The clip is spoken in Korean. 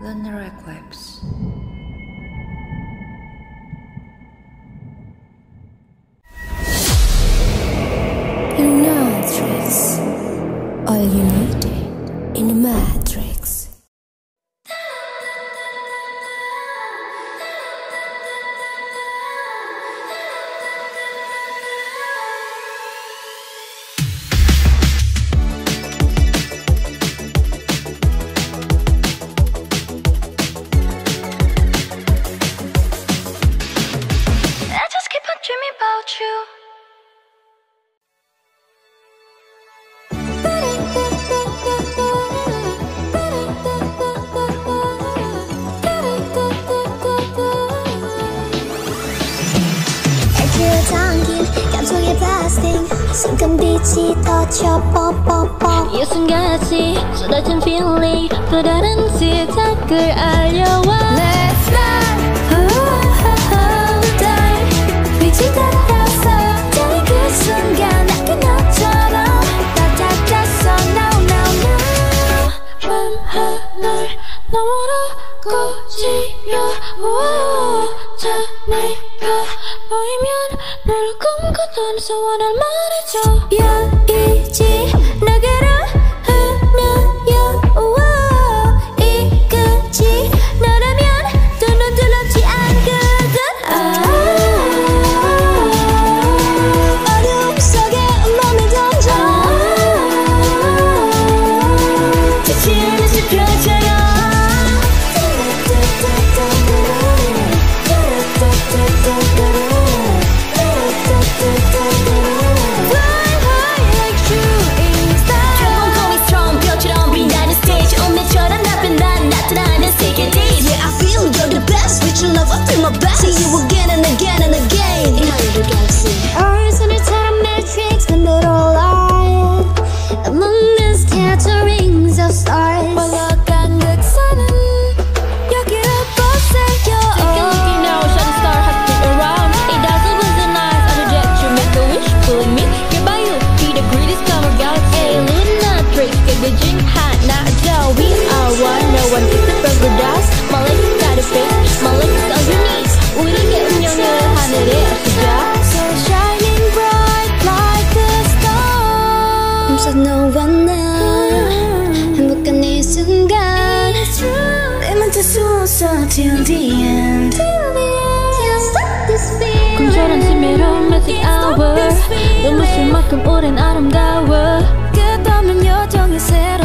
lunar eclipse. You know, Tris, all you needed in the mat. 감정의 blasting 순간빛이 터져 뻑뻑뻑. 이 순간같이 쏟아진 feeling 또 다른 시작을 알려와. Let's fly. 달 빛이 따라서 달린 그 순간 너처럼 따뜻했어 하늘 너머로 우와 보이면 널 꿈꾸던 소원을 말해줘. 여의지 너게 See you again and again and again. No one now. 행복한 이 순간. 내 맘도 쏘서 till the end. Can't stop this feeling. 꿈처럼 신비로운 magic hour 눈부실 만큼 오랜 아름다워 끝없는 여정의 새로운